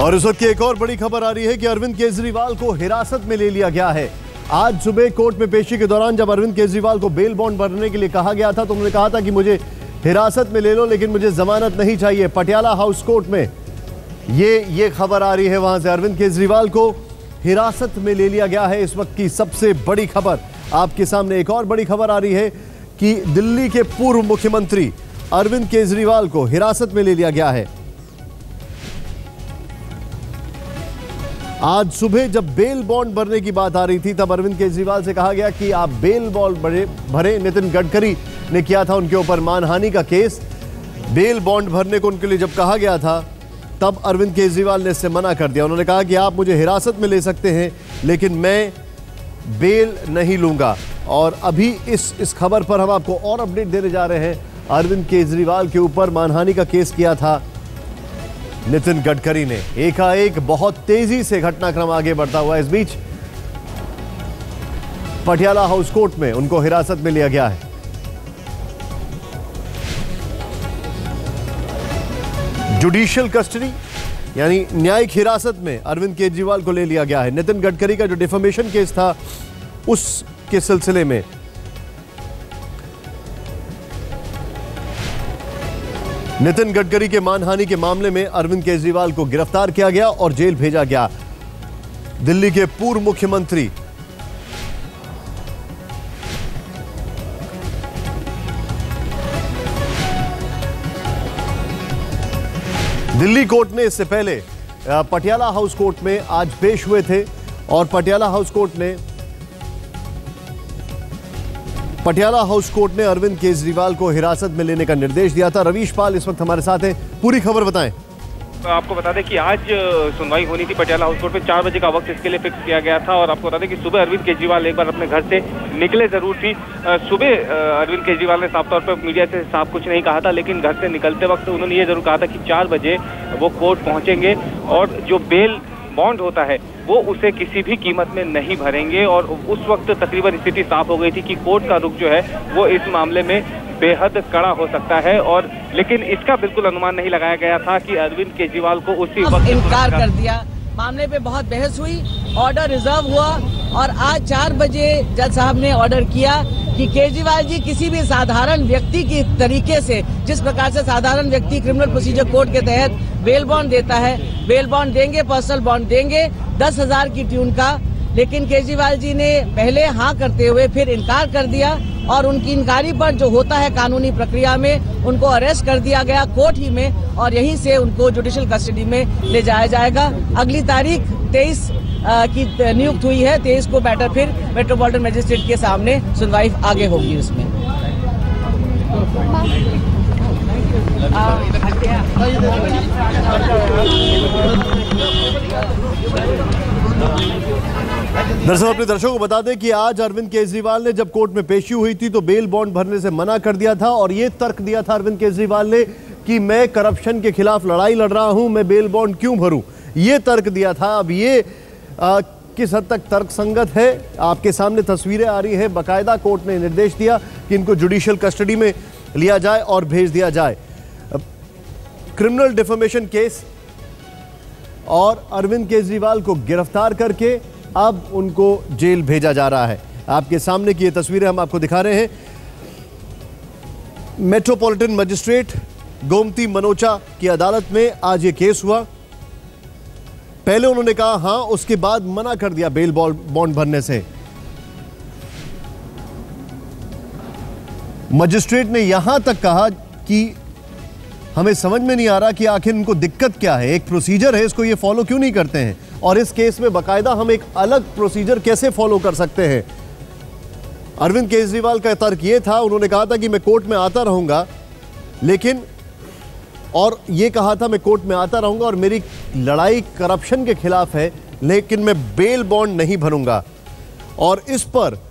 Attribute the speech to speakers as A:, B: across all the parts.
A: और इस वक्त की एक और बड़ी खबर आ रही है कि अरविंद केजरीवाल को हिरासत में ले लिया गया है। आज सुबह कोर्ट में पेशी के दौरान जब अरविंद केजरीवाल को बेल बॉन्ड भरने के लिए कहा गया था तो उन्होंने कहा था कि मुझे हिरासत में ले लो, लेकिन मुझे जमानत नहीं चाहिए। पटियाला हाउस कोर्ट में ये ये खबर आ रही है वहाँ से। अरविंद केजरीवाल को हिरासत में ले लिया गया है। इस वक्त की सबसे बड़ी खबर आपके सामने एक और बड़ी खबर आ रही है कि दिल्ली के पूर्व मुख्यमंत्री अरविंद केजरीवाल को हिरासत में ले लिया गया है। आज सुबह जब बेल बॉन्ड भरने की बात आ रही थी, तब अरविंद केजरीवाल से कहा गया कि आप बेल बॉन्ड भरे भरे नितिन गडकरी ने किया था उनके ऊपर मानहानि का केस। बेल बॉन्ड भरने को उनके लिए जब कहा गया था, तब अरविंद केजरीवाल ने इससे मना कर दिया। उन्होंने कहा कि आप मुझे हिरासत में ले सकते हैं, लेकिन मैं बेल नहीं लूँगा। और अभी इस इस खबर पर हम आपको और अपडेट देने जा रहे हैं। अरविंद केजरीवाल के ऊपर मानहानि का केस किया था नितिन गडकरी ने एकाएक बहुत तेज़ी से घटनाक्रम आगे बढ़ता हुआ इस बीच पटियाला हाउस कोर्ट में उनको हिरासत में लिया गया है। जुडिशियल कस्टडी, यानी न्यायिक हिरासत में अरविंद केजरीवाल को ले लिया गया है। नितिन गडकरी का जो डिफॉर्मेशन केस था, उसके सिलसिले में नितिन गडकरी के मानहानि के मामले में अरविंद केजरीवाल को गिरफ़्तार किया गया और जेल भेजा गया। दिल्ली के पूर्व मुख्यमंत्री दिल्ली कोर्ट ने इससे पहले पटियाला हाउस कोर्ट में आज पेश हुए थे और पटियाला हाउस कोर्ट ने पटियाला हाउस कोर्ट ने अरविंद केजरीवाल को हिरासत में लेने का निर्देश दिया था। रवीश पाल, इस वक्त हमारे साथ हैं। पूरी खबर बताएँ।
B: आपको बता दें कि आज सुनवाई होनी थी पटियाला हाउस कोर्ट में। चार बजे का वक्त इसके लिए फिक्स किया गया था और आपको बता दें कि सुबह अरविंद केजरीवाल एक बार अपने घर से निकले ज़रूर थी। सुबह अरविंद केजरीवाल ने साफ़ तौर पर मीडिया से साफ़ कुछ नहीं कहा था, लेकिन घर से निकलते वक्त उन्होंने ये ज़रूर कहा था कि चार बजे वो कोर्ट पहुँचेंगे और जो बेल बॉन्ड होता है वो उसे किसी भी कीमत में नहीं भरेंगे और उस वक्त तकरीबन स्थिति साफ़ हो गई थी कि कोर्ट का रुख जो है वो इस मामले में बेहद कड़ा हो सकता है और लेकिन इसका बिल्कुल अनुमान नहीं लगाया गया था कि अरविंद केजरीवाल को उसी वक्त
C: इनकार कर दिया। मामले पे बहुत बहस हुई ऑर्डर रिज़र्व हुआ और आज चार बजे जज साहब ने ऑर्डर किया कि केजरीवाल जी किसी भी साधारण व्यक्ति की तरीके से जिस प्रकार से साधारण व्यक्ति क्रिमिनल प्रोसीजर कोड के तहत बेल बॉन्ड देता है। बेल बॉन्ड देंगे, पर्सनल बॉन्ड देंगे, दस हज़ार की ट्यून का। लेकिन केजरीवाल जी ने पहले हाँ करते हुए फिर इनकार कर दिया और उनकी इनकारी पर जो होता है कानूनी प्रक्रिया में, उनको अरेस्ट कर दिया गया कोर्ट ही में और यहीं से उनको जुडिशियल कस्टडी में ले जाया जाएगा। अगली तारीख तेईस की नियुक्त हुई है। तेईस को बैटर फिर मेट्रोपॉलिटन मजिस्ट्रेट के सामने सुनवाई आगे होगी उसमें।
A: दरअसल अपने दर्शकों को बता दें कि आज अरविंद केजरीवाल ने जब कोर्ट में पेशी हुई थी तो बेल बॉन्ड भरने से मना कर दिया था और ये तर्क दिया था अरविंद केजरीवाल ने कि मैं करप्शन के खिलाफ लड़ाई लड़ रहा हूँ मैं बेल बॉन्ड क्यों भरूं? ये तर्क दिया था। अब ये आ, किस हद तक तर्क संगत है? आपके सामने तस्वीरें आ रही है। बाकायदा कोर्ट ने निर्देश दिया कि इनको जुडिशियल कस्टडी में लिया जाए और भेज दिया जाए। क्रिमिनल डिफॉर्मेशन केस और अरविंद केजरीवाल को गिरफ़्तार करके अब उनको जेल भेजा जा रहा है। आपके सामने की ये तस्वीरें हम आपको दिखा रहे हैं। मेट्रोपॉलिटन मजिस्ट्रेट गोमती मनोचा की अदालत में आज ये केस हुआ। पहले उन्होंने कहा, हाँ, उसके बाद मना कर दिया बेल बॉन्ड भरने से। मजिस्ट्रेट ने यहाँ तक कहा कि हमें समझ में नहीं आ रहा कि आखिर इनको दिक्कत क्या है। एक प्रोसीजर है, इसको ये फॉलो क्यों नहीं करते हैं? और इस केस में बकायदा हम एक अलग प्रोसीजर कैसे फॉलो कर सकते हैं? अरविंद केजरीवाल का तर्क ये था, उन्होंने कहा था कि मैं कोर्ट में आता रहूँगा, लेकिन, और ये कहा था मैं कोर्ट में आता रहूँगा और मेरी लड़ाई करप्शन के खिलाफ है, लेकिन मैं बेल बॉन्ड नहीं भरूँगा। और इस पर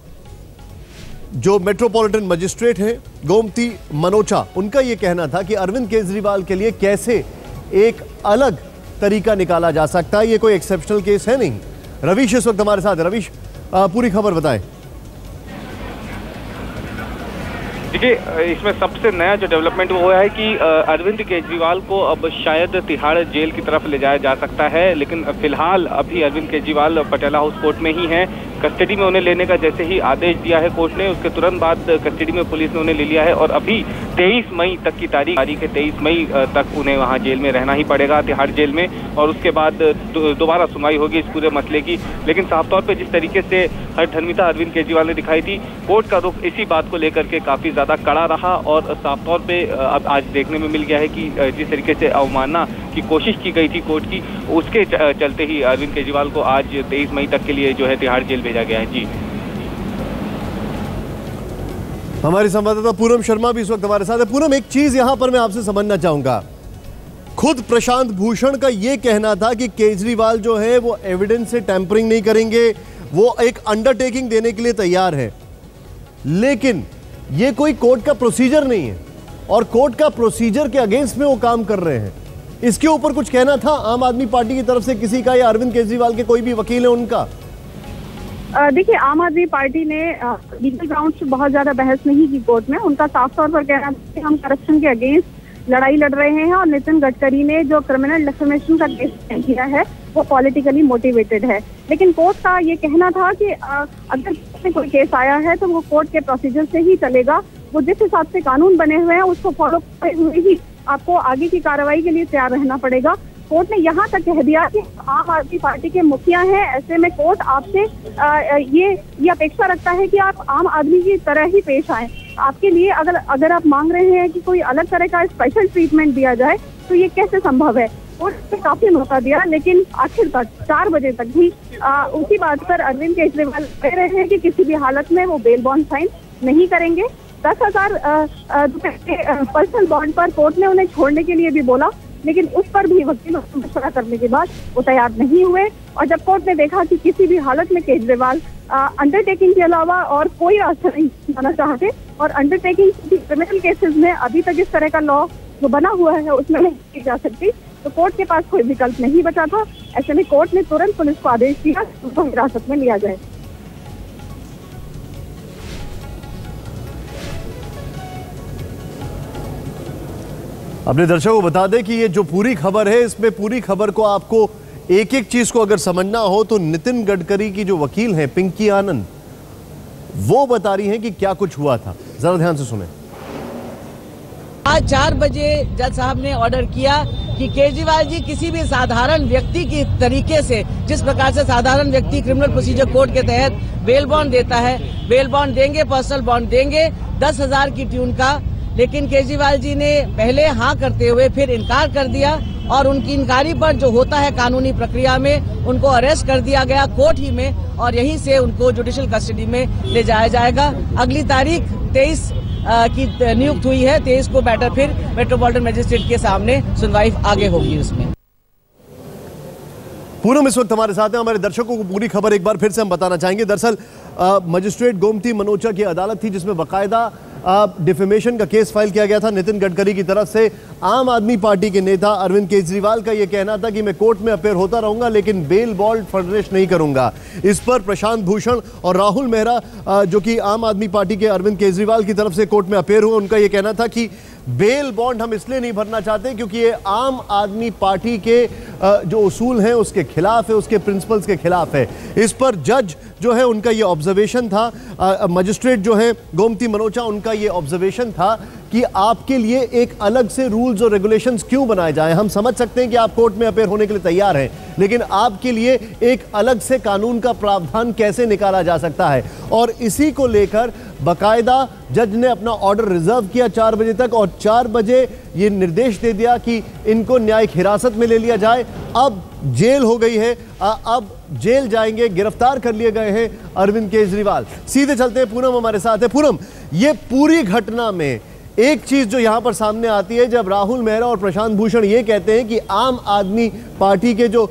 A: जो मेट्रोपॉलिटन मजिस्ट्रेट हैं, गोमती, मनोचा, उनका ये कहना था कि अरविंद केजरीवाल के लिए कैसे एक अलग तरीका निकाला जा सकता है, ये कोई एक्सेप्शनल केस है नहीं। रवीश इस वक्त हमारे साथ रवीश पूरी खबर बताएँ।
B: देखिए इसमें सबसे नया जो डेवलपमेंट वो है कि अरविंद केजरीवाल को अब शायद तिहाड़ जेल की तरफ़ ले जाया जा सकता है, लेकिन फ़िलहाल अभी अरविंद केजरीवाल पटेला हाउस कोर्ट में ही हैं। कस्टडी में उन्हें लेने का जैसे ही आदेश दिया है कोर्ट ने, उसके तुरंत बाद कस्टडी में पुलिस ने उन्हें ले लिया है और अभी 23 मई तक की तारीख तारीख है तेईस मई तक उन्हें वहाँ जेल में रहना ही पड़ेगा, तिहाड़ जेल में, और उसके बाद दोबारा सुनवाई होगी इस पूरे मसले की। लेकिन साफ़ तौर पर जिस तरीके से हरधर्मिता अरविंद केजरीवाल ने दिखाई थी, कोर्ट का रुख इसी बात को लेकर के काफ़ी ज़्यादा कड़ा रहा और साफ़ तौर पे अब आज देखने में मिल गया है कि जिस तरीके से अवमानना की कोशिश की गई थी कोर्ट की, उसके चलते ही अरविंद केजरीवाल को आज तेईस मई तक के लिए जो है तिहाड़ जेल भेजा गया है। जी।
A: हमारी संवाददाता पूनम शर्मा भी इस वक्त हमारे साथ है। पूनम, एक चीज़ यहाँ पर मैं आपसे समझना चाहूँगा। खुद प्रशांत भूषण का यह कहना था कि केजरीवाल जो है, वो एविडेंस से टैंपरिंग नहीं करेंगे, वो एक अंडरटेकिंग देने के लिए तैयार है। लेकिन ये कोई कोर्ट का प्रोसीजर नहीं है और कोर्ट का प्रोसीजर के अगेंस्ट में वो काम कर रहे हैं। इसके ऊपर कुछ कहना था आम आदमी पार्टी की तरफ़ से किसी का या अरविंद केजरीवाल के कोई भी वकील है उनका?
D: देखिए, आम आदमी पार्टी ने लीगल ग्राउंड से बहुत ज़्यादा बहस नहीं की कोर्ट में। उनका साफ़ तौर पर कहना था कि हम करप्शन के अगेंस्ट लड़ाई लड़ रहे हैं और नितिन गडकरी ने जो क्रिमिनल डिफेमेशन का केस किया है, वो पॉलिटिकली मोटिवेटेड है। लेकिन कोर्ट का ये कहना था कि अगर कोई केस आया है तो वो कोर्ट के प्रोसीजर से ही चलेगा। वो जिस हिसाब से कानून बने हुए हैं, उसको फॉलो करते हुए ही आपको आगे की कार्रवाई के लिए तैयार रहना पड़ेगा। कोर्ट ने यहाँ तक कह दिया कि आम आदमी पार्टी के मुखिया हैं, ऐसे में कोर्ट आपसे ये ये अपेक्षा रखता है कि आप आम आदमी की तरह ही पेश आए। आपके लिए अगर अगर आप मांग रहे हैं कि कोई अलग तरह का स्पेशल ट्रीटमेंट दिया जाए तो ये कैसे संभव है? ने काफ़ी मौका दिया लेकिन आखिर तक चार बजे तक भी आ, उसी बात पर अरविंद केजरीवाल कह रहे हैं कि किसी भी हालत में वो बेल बॉन्ड साइन नहीं करेंगे। दस हज़ार पर्सनल बॉन्ड पर कोर्ट ने उन्हें छोड़ने के लिए भी बोला लेकिन उस पर भी वकीलों मशवरा करने के बाद वो तैयार नहीं हुए। और जब कोर्ट ने देखा कि किसी भी हालत में केजरीवाल अंडरटेकिंग के अलावा और कोई रास्ता नहीं जाना चाहते और अंडरटेकिंग क्रिमिनल केसेस में अभी तक इस तरह का लॉ जो बना हुआ है, उसमें नहीं की जा सकती। तो कोर्ट के पास कोई विकल्प नहीं बचा था। ऐसे में कोर्ट ने तुरंत पुलिस को आदेश दिया, उसको हिरासत में लिया जाए।
A: अपने दर्शकों को बता दें कि ये जो पूरी खबर है, इसमें पूरी खबर को आपको एक एक चीज़ को अगर समझना हो तो नितिन गडकरी की जो वकील हैं, पिंकी आनंद, वो बता रही हैं कि क्या कुछ हुआ था। जरा ध्यान से सुने।
C: आज चार बजे जज साहब ने ऑर्डर किया कि केजरीवाल जी किसी भी साधारण व्यक्ति की तरीके से, जिस प्रकार से साधारण व्यक्ति क्रिमिनल प्रोसीजर कोड के तहत बेल बॉन्ड देता है बेल बॉन्ड देंगे पर्सनल बॉन्ड देंगे, दस हज़ार की ट्यून का लेकिन केजरीवाल जी ने पहले हाँ करते हुए फिर इनकार कर दिया और उनकी इनकारी पर जो होता है कानूनी प्रक्रिया में, उनको अरेस्ट कर दिया गया कोर्ट ही में और यहीं से उनको जुडिशियल कस्टडी में ले जाया जाएगा। अगली तारीख तेईस की नियुक्त हुई है। तेईस को बैटर फिर मेट्रोपॉलिटन मजिस्ट्रेट के सामने सुनवाई आगे होगी उसमें।
A: पूनम, इस वक्त हमारे साथ हैं। हमारे दर्शकों को पूरी खबर एक बार फिर से हम बताना चाहेंगे। दरअसल मजिस्ट्रेट गोमती मनोचा की अदालत थी, जिसमें बाकायदा डिफेमेशन का केस फ़ाइल किया गया था नितिन गडकरी की तरफ़ से। आम आदमी पार्टी के नेता अरविंद केजरीवाल का यह कहना था कि मैं कोर्ट में अपेयर होता रहूँगा, लेकिन बेल बॉल फर्निश नहीं करूँगा। इस पर प्रशांत भूषण और राहुल मेहरा जो कि आम आदमी पार्टी के अरविंद केजरीवाल की तरफ़ से कोर्ट में अपेयर हुए, उनका यह कहना था कि बेल बॉन्ड हम इसलिए नहीं भरना चाहते क्योंकि ये आम आदमी पार्टी के जो उसूल हैं, उसके खिलाफ है, उसके प्रिंसिपल्स के खिलाफ है। इस पर जज जो है, उनका ये ऑब्जर्वेशन था। मजिस्ट्रेट जो है, गोमती मनोचा, उनका ये ऑब्जर्वेशन था कि आपके लिए एक अलग से रूल्स और रेगुलेशंस क्यों बनाए जाए? हम समझ सकते हैं कि आप कोर्ट में अपेयर होने के लिए तैयार हैं, लेकिन आपके लिए एक अलग से कानून का प्रावधान कैसे निकाला जा सकता है? और इसी को लेकर बकायदा जज ने अपना ऑर्डर रिज़र्व किया चार बजे तक और चार बजे ये निर्देश दे दिया कि इनको न्यायिक हिरासत में ले लिया जाए। अब जेल हो गई है। अब जेल जाएँगे, गिरफ़्तार कर लिए गए हैं अरविंद केजरीवाल। सीधे चलते हैं, पूनम हमारे साथ है। पूनम, ये पूरी घटना में एक चीज़ जो यहाँ पर सामने आती है, जब राहुल मेहरा और प्रशांत भूषण ये कहते हैं कि आम आदमी पार्टी के जो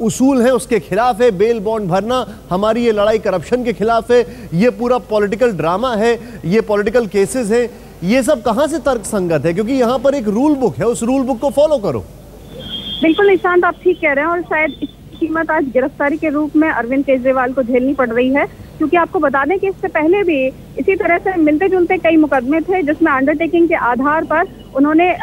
A: उसूल हैं उसके खिलाफ है, बेल बॉन्ड भरना, हमारी ये लड़ाई करप्शन के खिलाफ है, ये पूरा पॉलिटिकल ड्रामा है, ये पॉलिटिकल केसेस हैं, ये सब कहाँ से तर्क संगत है? क्योंकि यहाँ पर एक रूल बुक है, उस रूल बुक को फॉलो करो।
D: बिल्कुल निशांत, आप ठीक कह रहे हैं और शायद कीमत आज गिरफ्तारी के रूप में अरविंद केजरीवाल को झेलनी पड़ रही है। क्योंकि आपको बता दें कि इससे पहले भी इसी तरह से मिलते जुलते कई मुकदमे थे, जिसमें अंडरटेकिंग के आधार पर उन्होंने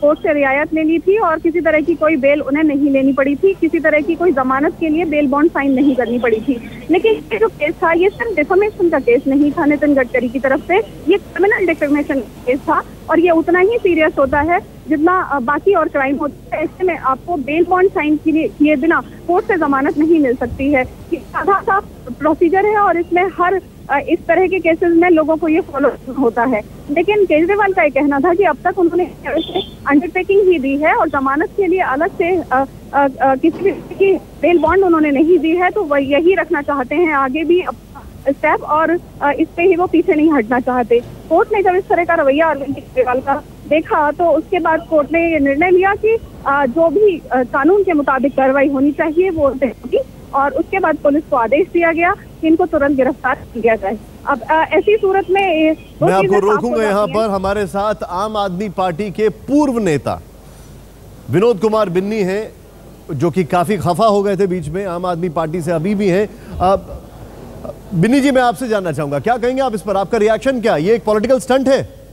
D: कोर्ट से रियायत ले ली थी और किसी तरह की कोई बेल उन्हें नहीं लेनी पड़ी थी। किसी तरह की कोई जमानत के लिए बेल बॉन्ड साइन नहीं करनी पड़ी थी। लेकिन ये जो केस था, ये सिर्फ़ डिफॉर्मेशन का केस नहीं था, नितिन गडकरी की तरफ़ से। ये क्रिमिनल डिफॉर्मेशन केस था और ये उतना ही सीरियस होता है जितना बाकी और क्राइम होता है, ऐसे में आपको बेल बॉन्ड साइन किए बिना कोर्ट से जमानत नहीं मिल सकती है। आधा सा प्रोसीजर है और इसमें हर इस तरह के केसेस में लोगों को ये फॉलो होता है। लेकिन केजरीवाल का ये कहना था कि अब तक उन्होंने अंडरटेकिंग ही दी है और जमानत के लिए अलग से किसी की बेल बॉन्ड उन्होंने नहीं दी है तो वह यही रखना चाहते हैं आगे भी स्टेप और इस पे ही वो पीछे नहीं हटना चाहते। कोर्ट ने जब इस तरह का रवैया अरविंद केजरीवाल का देखा तो उसके बाद कोर्ट ने ये निर्णय लिया कि जो भी कानून के मुताबिक कार्रवाई होनी चाहिए वो होगी। और उसके बाद पुलिस को आदेश दिया गया कि इनको तुरंत गिरफ़्तार किया जाए। अब ऐसी सूरत में
A: मैं आपको रोकूँगा यहाँ पर। हमारे साथ आम आदमी पार्टी के पूर्व नेता विनोद कुमार बिन्नी हैं जो कि काफ़ी खफा हो गए थे बीच में आम आदमी पार्टी से अभी भी हैं। अब बिन्नी जी मैं आपसे जानना चाहूँगा क्या कहेंगे आप इस पर? आपका रिएक्शन क्या? ये एक पॉलिटिकल स्टंट है?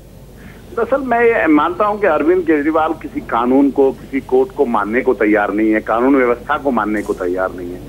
E: दरअसल मैं मानता हूँ कि अरविंद केजरीवाल किसी कानून को, किसी कोर्ट को मानने को तैयार नहीं है, कानून व्यवस्था को मानने को तैयार नहीं है।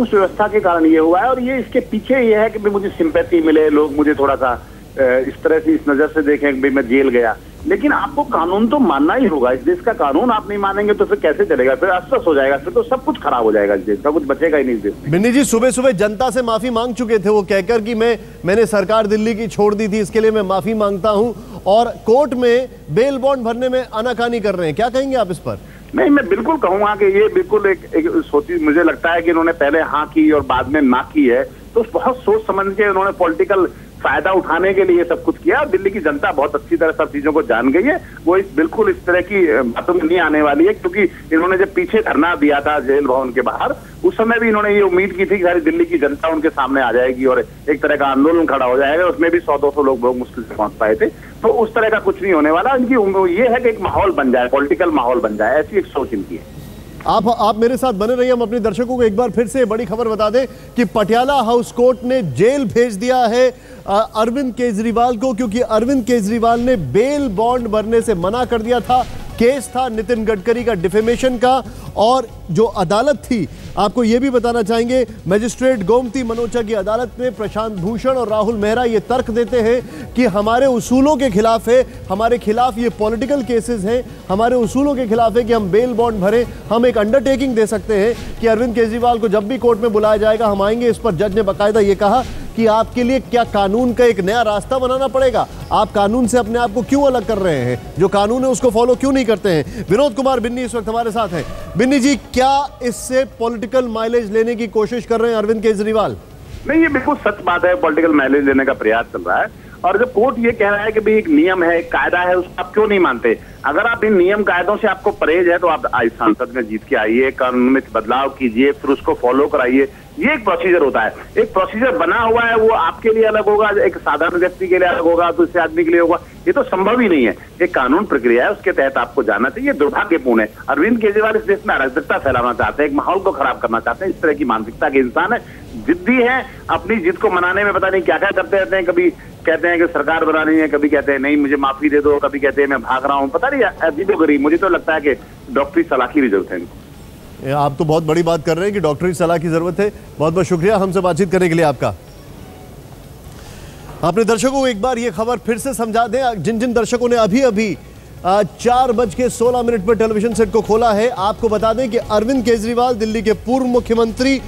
E: उस व्यवस्था के कारण ये हुआ है और ये इसके पीछे ये है कि मुझे सिंपैथी मिले, लोग मुझे थोड़ा सा इस तरह से इस नज़र से देखें कि भाई मैं जेल गया। लेकिन आपको कानून तो मानना ही होगा। इस देश का कानून आप नहीं मानेंगे तो फिर कैसे चलेगा? फिर अस्वस्थ हो जाएगा फिर तो सब कुछ खराब हो जाएगा इस देश का कुछ बचेगा ही नहीं इस देश
A: बिन्नी जी सुबह सुबह जनता से माफ़ी मांग चुके थे वो कहकर कि मैं मैंने सरकार दिल्ली की छोड़ दी थी इसके लिए मैं माफ़ी माँगता हूँ और कोर्ट में बेल बॉन्ड भरने में आनाकानी कर रहे हैं। क्या कहेंगे आप इस पर?
E: नहीं मैं बिल्कुल कहूँगा कि ये बिल्कुल एक, एक सोची मुझे लगता है कि इन्होंने पहले हाँ की और बाद में ना की है। तो बहुत सोच समझ के उन्होंने पॉलिटिकल फ़ायदा उठाने के लिए सब कुछ किया। दिल्ली की जनता बहुत अच्छी तरह सब चीज़ों को जान गई है। वो इस बिल्कुल इस तरह की बातों में नहीं आने वाली है, क्योंकि इन्होंने जब पीछे धरना दिया था जेल भवन के बाहर, उस समय भी इन्होंने ये उम्मीद की थी कि सारी दिल्ली की जनता उनके सामने आ जाएगी और एक तरह का आंदोलन खड़ा हो जाएगा, उसमें भी सौ, दो सौ लोग बहुत मुश्किल से पहुँच पाए थे। तो उस तरह का कुछ नहीं होने वाला। इनकी ये है कि एक माहौल बन जाए, पॉलिटिकल माहौल बन जाए, ऐसी एक सोच इनकी है।
A: आप आप मेरे साथ बने रहिए, हम अपने दर्शकों को एक बार फिर से बड़ी खबर बता दें कि पटियाला हाउस कोर्ट ने जेल भेज दिया है अरविंद केजरीवाल को, क्योंकि अरविंद केजरीवाल ने बेल बॉन्ड भरने से मना कर दिया था। केस था नितिन गडकरी का डिफेमेशन का और जो अदालत थी, आपको यह भी बताना चाहेंगे, मजिस्ट्रेट गोमती मनोचा की अदालत में प्रशांत भूषण और राहुल मेहरा ये तर्क देते हैं कि हमारे उसूलों के खिलाफ है, हमारे खिलाफ ये पॉलिटिकल केसेस हैं, हमारे उसूलों के खिलाफ है कि हम बेल बॉन्ड भरें, हम एक अंडरटेकिंग दे सकते हैं कि अरविंद केजरीवाल को जब भी कोर्ट में बुलाया जाएगा, हम आएँगे, इस पर जज ने बाकायदा ये कहा कि आपके लिए क्या कानून का एक नया रास्ता बनाना पड़ेगा? आप कानून से अपने आप को क्यों अलग कर रहे हैं? जो कानून है उसको फॉलो क्यों नहीं करते हैं? विनोद कुमार बिन्नी इस वक्त हमारे साथ हैं। बिन्नी जी, क्या इससे पॉलिटिकल माइलेज लेने की कोशिश कर रहे हैं अरविंद केजरीवाल?
E: नहीं, ये बिल्कुल सच बात है पॉलिटिकल माइलेज लेने का प्रयास चल रहा है। और जब कोर्ट ये कह रहा है कि भाई एक नियम है, एक कायदा है, उसको आप क्यों नहीं मानते? अगर आप इन नियम कायदों से आपको परहेज है तो आप आज सांसद में जीत के आइए, कानून में बदलाव कीजिए, फिर उसको फॉलो कराइए। ये एक प्रोसीजर होता है। एक प्रोसीजर बना हुआ है, वो आपके लिए अलग होगा, एक साधारण व्यक्ति के लिए अलग होगा दूसरे आदमी के लिए होगा। ये तो संभव ही नहीं है। एक कानून प्रक्रिया है, उसके तहत आपको जाना चाहिए। दुर्भाग्यपूर्ण है। अरविंद केजरीवाल इस देश में अराजकता फैलाना चाहते हैं, एक माहौल को खराब करना चाहते हैं। इस तरह की मानसिकता के इंसान है। जिद्दी है, अपनी जिद को मनाने में पता नहीं क्या क्या करते रहते हैं। कभी कहते हैं कि सरकार बनानी है, कभी कहते हैं, नहीं, मुझे माफ़ी दे दो। कभी कहते हैं, मैं भाग रहा हूँ। पता नहीं अजीब गरीब मुझे तो लगता है कि डॉक्टरी सलाह की भी ज़रूरत है
A: आप तो बहुत बड़ी बात कर रहे हैं कि डॉक्टरी सलाह की ज़रूरत है। बहुत बहुत शुक्रिया हमसे बातचीत करने के लिए आपका। अपने दर्शकों को एक बार ये खबर फिर से समझा दें जिन जिन दर्शकों ने अभी अभी चार बज के सोलह मिनट पर टेलीविज़न सेट को खोला है, आपको बता दें कि अरविंद केजरीवाल, दिल्ली के पूर्व मुख्यमंत्री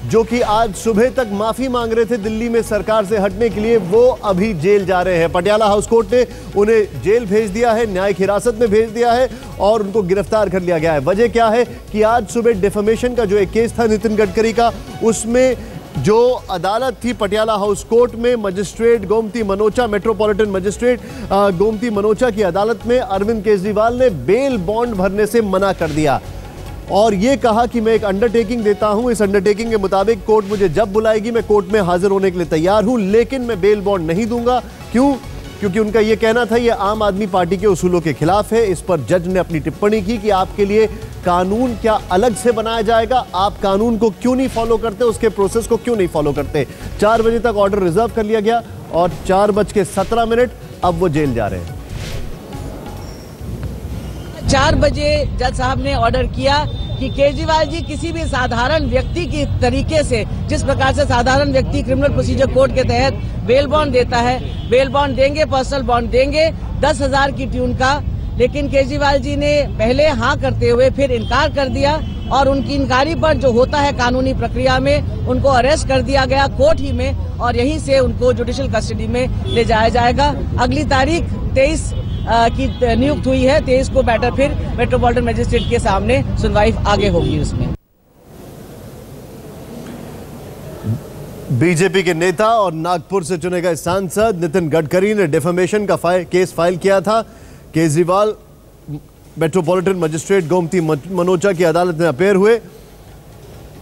A: जो कि आज सुबह तक माफ़ी मांग रहे थे दिल्ली में सरकार से हटने के लिए, वो अभी जेल जा रहे हैं। पटियाला हाउस कोर्ट ने उन्हें जेल भेज दिया है, न्यायिक हिरासत में भेज दिया है और उनको गिरफ़्तार कर लिया गया है। वजह क्या है कि आज सुबह डिफेमेशन का जो एक केस था नितिन गडकरी का, उसमें जो अदालत थी पटियाला हाउस कोर्ट में, magistrate Gomti Manocha, metropolitan magistrate Gomti Manocha की अदालत में, अरविंद केजरीवाल ने बेल बॉन्ड भरने से मना कर दिया। और ये कहा कि मैं एक अंडरटेकिंग देता हूँ। इस अंडरटेकिंग के मुताबिक कोर्ट मुझे जब बुलाएगी, मैं कोर्ट में हाजिर होने के लिए तैयार हूँ, लेकिन मैं बेल बॉन्ड नहीं दूँगा। क्यों? क्योंकि उनका यह कहना था यह आम आदमी पार्टी के उसूलों के खिलाफ है। इस पर जज ने अपनी टिप्पणी की कि आपके लिए कानून क्या अलग से बनाया जाएगा? आप कानून को क्यों नहीं फॉलो करते? उसके प्रोसेस को क्यों नहीं फॉलो करते? चार बजे तक ऑर्डर रिज़र्व कर लिया गया और चार बज के सत्रह मिनट अब वो जेल जा रहे हैं।
C: चार बजे जज साहब ने ऑर्डर किया कि केजरीवाल जी किसी भी साधारण व्यक्ति की तरीके से, जिस प्रकार से साधारण व्यक्ति क्रिमिनल प्रोसीजर कोड के तहत बेल बॉन्ड देता है बेल बॉन्ड देंगे पर्सनल बॉन्ड देंगे, दस हज़ार की ट्यून का लेकिन केजरीवाल जी ने पहले हाँ करते हुए फिर इनकार कर दिया और उनकी इनकारी पर जो होता है कानूनी प्रक्रिया में, उनको अरेस्ट कर दिया गया कोर्ट ही में और यहीं से उनको जुडिशियल कस्टडी में ले जाया जाएगा। अगली तारीख तेईस की नियुक्त हुई है। तेईस को बैटर फिर मेट्रोपॉलिटन मजिस्ट्रेट के सामने सुनवाई आगे होगी उसमें।
A: बीजेपी के नेता और नागपुर से चुने गए सांसद नितिन गडकरी ने डिफेमेशन का केस फ़ाइल किया था। केजरीवाल मेट्रोपॉलिटन मजिस्ट्रेट गोमती मनोचा की अदालत में अपेयर हुए।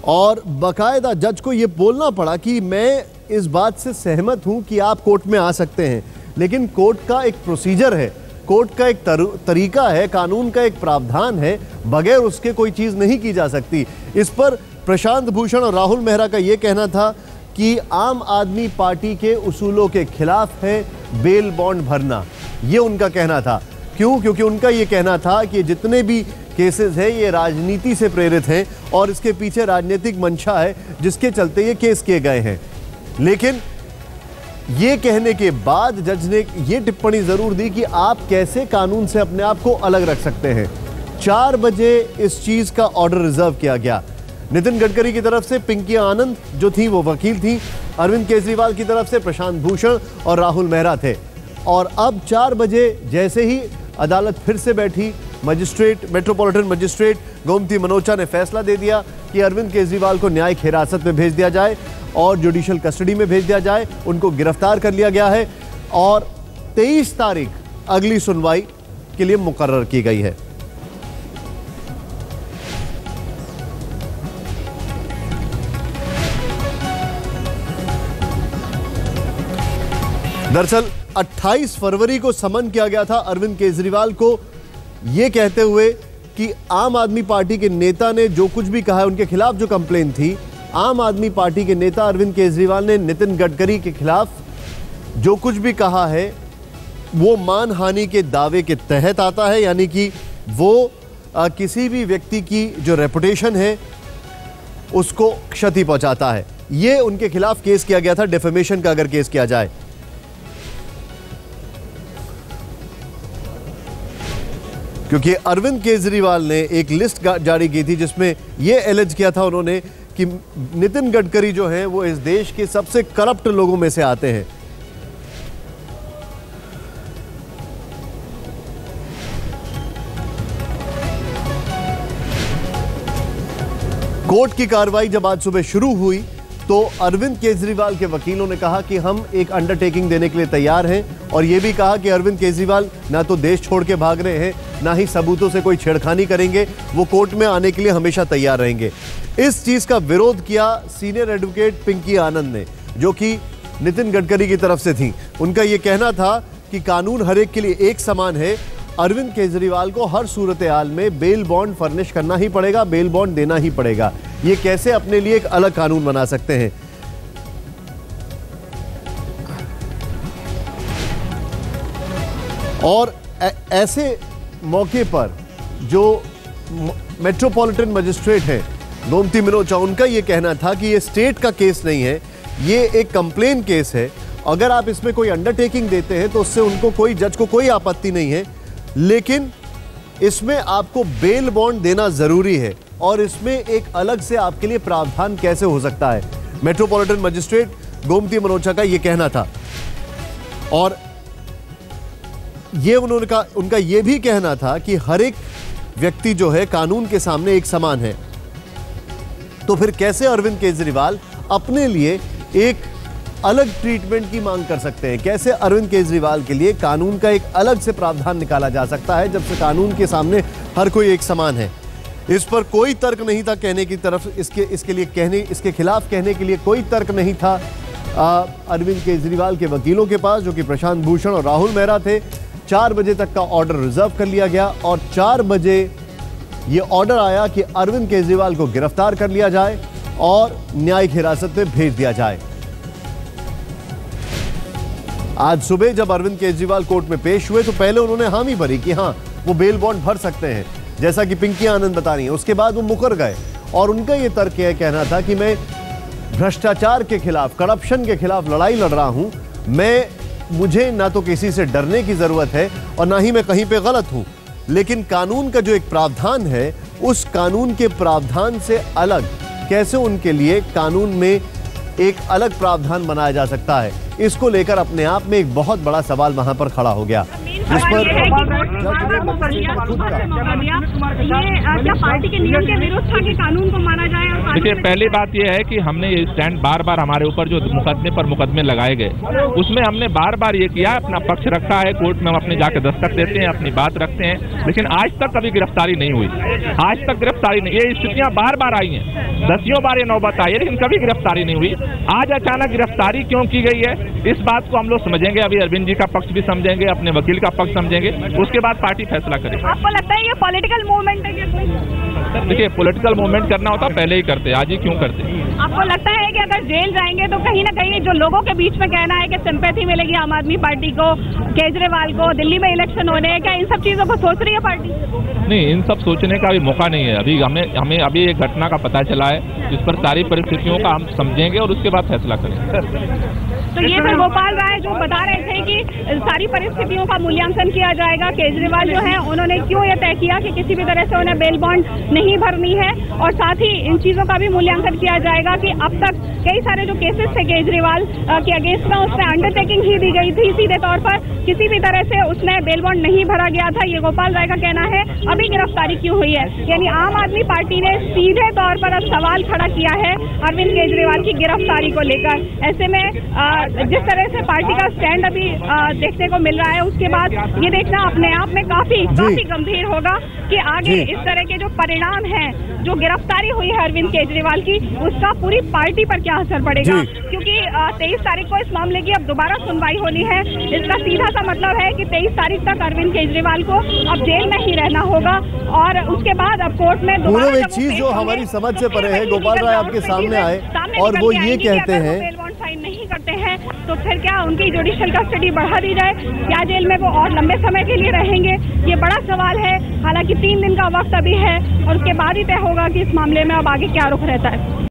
A: और बकायदा जज को यह बोलना पड़ा कि मैं इस बात से सहमत हूँ कि आप कोर्ट में आ सकते हैं लेकिन कोर्ट का एक प्रोसीजर है कोर्ट का एक तर, तरीका है कानून का एक प्रावधान है बगैर उसके कोई चीज़ नहीं की जा सकती। इस पर प्रशांत भूषण और राहुल मेहरा का यह कहना था कि आम आदमी पार्टी के उसूलों के खिलाफ है बेल बॉन्ड भरना। ये उनका कहना था। क्यों? क्योंकि उनका ये कहना था कि जितने भी केसेस हैं, ये राजनीति से प्रेरित हैं और इसके पीछे राजनीतिक मंशा है जिसके चलते ये केस किए गए हैं। लेकिन ये कहने के बाद जज ने ये टिप्पणी ज़रूर दी कि आप कैसे कानून से अपने आप को अलग रख सकते हैं। चार बजे इस चीज़ का ऑर्डर रिज़र्व किया गया। नितिन गडकरी की तरफ़ से पिंकी आनंद जो थी, वो वकील थी। अरविंद केजरीवाल की तरफ़ से प्रशांत भूषण और राहुल मेहरा थे। और अब चार बजे जैसे ही अदालत फिर से बैठी। Magistrate, metropolitan magistrate Gomti Manocha ने फैसला दे दिया कि अरविंद केजरीवाल को न्यायिक हिरासत में भेज दिया जाए और जुडिशियल कस्टडी में भेज दिया जाए। उनको गिरफ़्तार कर लिया गया है और 23 तारीख अगली सुनवाई के लिए मुकर्र की गई है। दरअसल 28 फरवरी को समन किया गया था अरविंद केजरीवाल को यह कहते हुए कि आम आदमी पार्टी के नेता ने जो कुछ भी कहा है उनके खिलाफ जो कंप्लेन थी आम आदमी पार्टी के नेता अरविंद केजरीवाल ने नितिन गडकरी के खिलाफ जो कुछ भी कहा है वो मानहानि के दावे के तहत आता है यानी कि वो आ, किसी भी व्यक्ति की जो रेपुटेशन है उसको क्षति पहुंचाता है। ये उनके खिलाफ केस किया गया था डेफेमेशन का अगर केस किया जाए। क्योंकि अरविंद केजरीवाल ने एक लिस्ट जारी की थी जिसमें यह एलिज किया था उन्होंने कि नितिन गडकरी जो हैं, वो इस देश के सबसे करप्ट लोगों में से आते हैं। कोर्ट की कार्रवाई जब आज सुबह शुरू हुई तो अरविंद केजरीवाल के वकीलों ने कहा कि हम एक अंडरटेकिंग देने के लिए तैयार हैं और यह भी कहा कि अरविंद केजरीवाल ना तो देश छोड़ के भाग रहे हैं, ना ही सबूतों से कोई छेड़खानी करेंगे, वो कोर्ट में आने के लिए हमेशा तैयार रहेंगे। इस चीज़ का विरोध किया सीनियर एडवोकेट पिंकी आनंद ने, जो कि नितिन गडकरी की तरफ़ से थी। उनका यह कहना था कि कानून हर एक के लिए एक समान है, अरविंद केजरीवाल को हर सूरत हाल में बेल बॉन्ड फर्निश करना ही पड़ेगा बेल बॉन्ड देना ही पड़ेगा। ये कैसे अपने लिए एक अलग कानून बना सकते हैं? और ऐसे मौके पर जो मेट्रोपॉलिटन मजिस्ट्रेट है गोमती मिनोचा उनका यह कहना था कि ये स्टेट का केस नहीं है, ये एक कंप्लेन केस है। अगर आप इसमें कोई अंडरटेकिंग देते हैं तो उससे उनको कोई जज को कोई आपत्ति नहीं है। लेकिन इसमें आपको बेल बॉन्ड देना ज़रूरी है। और इसमें एक अलग से आपके लिए प्रावधान कैसे हो सकता है? मेट्रोपॉलिटन मजिस्ट्रेट गोमती मनोचा का यह कहना था। और ये उन्होंने कहा, उनका यह भी कहना था कि हर एक व्यक्ति जो है, कानून के सामने एक समान है। तो फिर कैसे अरविंद केजरीवाल अपने लिए एक अलग ट्रीटमेंट की मांग कर सकते हैं? कैसे अरविंद केजरीवाल के लिए कानून का एक अलग से प्रावधान निकाला जा सकता है, जब से कानून के सामने हर कोई एक समान है? इस पर कोई तर्क नहीं था कहने की तरफ़, इसके इसके लिए कहने, इसके खिलाफ कहने के लिए कोई तर्क नहीं था। अरविंद केजरीवाल के वकीलों के पास, जो कि प्रशांत भूषण और राहुल मेहरा थे, चार बजे तक का ऑर्डर रिज़र्व कर लिया गया और चार बजे ये ऑर्डर आया कि अरविंद केजरीवाल को गिरफ़्तार कर लिया जाए और न्यायिक हिरासत में भेज दिया जाए। आज सुबह जब अरविंद केजरीवाल कोर्ट में पेश हुए तो पहले उन्होंने हामी भरी कि हाँ वो बेल बॉन्ड भर सकते हैं। जैसा कि पिंकी आनंद बता रही है। उसके बाद वो मुकर गए और उनका ये तर्क यह कहना था कि मैं भ्रष्टाचार के खिलाफ, करप्शन के खिलाफ लड़ाई लड़ रहा हूँ। मैं, मुझे ना तो किसी से डरने की ज़रूरत है और ना ही मैं कहीं पे गलत हूँ। लेकिन कानून का जो एक प्रावधान है, उस कानून के प्रावधान से अलग कैसे उनके लिए कानून में एक अलग प्रावधान बनाया जा सकता है, इसको लेकर अपने आप में एक बहुत बड़ा सवाल वहाँ पर खड़ा हो गया। जिस पर जज ने मजिस्ट्रेट खुद कहा
F: ये पार्टी के नियम के विरुद्ध था कि कानून को माना जाए
G: देखिए पहली बात यह है कि हमने ये स्टैंड बार बार हमारे ऊपर जो मुकदमे पर मुकदमे लगाए गए उसमें हमने बार बार ये किया अपना पक्ष रखा है कोर्ट में हम अपने जाके दस्तक देते हैं अपनी बात रखते हैं लेकिन आज तक कभी गिरफ्तारी नहीं हुई। आज तक गिरफ्तारी नहीं ये स्थितियाँ बार बार आई हैं। दसियों बार ये नौबत आई है लेकिन कभी गिरफ्तारी नहीं हुई। आज अचानक गिरफ्तारी क्यों की गई है इस बात को हम लोग समझेंगे। अभी अरविंद जी का पक्ष भी समझेंगे अपने वकील का पक्ष समझेंगे उसके बाद पार्टी फैसला करेगी।
F: आपको लगता है ये पॉलिटिकल मूवमेंट है
G: देखिए पॉलिटिकल मूवमेंट करना होता पहले ही करते आज ही क्यों करते?
F: आपको लगता है कि अगर जेल जाएँगे तो कहीं ना कहीं जो लोगों के बीच में कहना है कि सिंपैथी मिलेगी आम आदमी पार्टी को केजरीवाल को दिल्ली में इलेक्शन होने हैं क्या इन सब चीज़ों को सोच रही है पार्टी?
G: नहीं इन सब सोचने का अभी मौका नहीं है। अभी हमें हमें अभी एक घटना का पता चला है जिस पर सारी परिस्थितियों का हम समझेंगे और उसके बाद फैसला करेंगे।
F: तो ये फिर गोपाल राय जो बता रहे थे कि सारी परिस्थितियों का मूल्यांकन किया जाएगा केजरीवाल जो है उन्होंने क्यों ये तय किया कि किसी भी तरह से उन्हें बेल बॉन्ड नहीं भरनी है? और साथ ही इन चीज़ों का भी मूल्यांकन किया जाएगा कि अब तक कई सारे जो केसेस थे केजरीवाल के अगेंस्ट में उसमें अंडरटेकिंग ही दी गई थी। सीधे तौर पर किसी भी तरह से उसमें बेल बॉन्ड नहीं भरा गया था। ये गोपाल राय का कहना है अभी गिरफ्तारी क्यों हुई है? यानी आम आदमी पार्टी ने सीधे तौर पर अब सवाल खड़ा किया है अरविंद केजरीवाल की गिरफ्तारी को लेकर। ऐसे में अ, जिस तरह से पार्टी का स्टैंड अभी देखने को मिल रहा है उसके बाद ये देखना अपने आप में काफ़ी काफ़ी गंभीर होगा कि आगे इस तरह के जो परिणाम हैं जो गिरफ्तारी हुई है अरविंद केजरीवाल की उसका पूरी पार्टी पर क्या असर पड़ेगा। क्योंकि तेईस तारीख को इस मामले की अब दोबारा सुनवाई होनी है इसका सीधा सा मतलब है कि तेईस तारीख तक अरविंद केजरीवाल को अब जेल में ही रहना होगा और उसके बाद अब कोर्ट में दोबारा
A: एक चीज़ जो हमारी समझ से
F: तो
A: परे है, गोपाल राय आपके सामने आए और वो ये कहते हैं-
F: bail bond साइन नहीं करते हैं तो फिर क्या उनकी जुडिशल कस्टडी बढ़ा दी जाए? क्या जेल में वो और लंबे समय के लिए रहेंगे? ये बड़ा सवाल है। हालाँकि तीन दिन का वक्त अभी है और उसके बाद ही तय होगा कि इस मामले में अब आगे क्या रुख रहता है।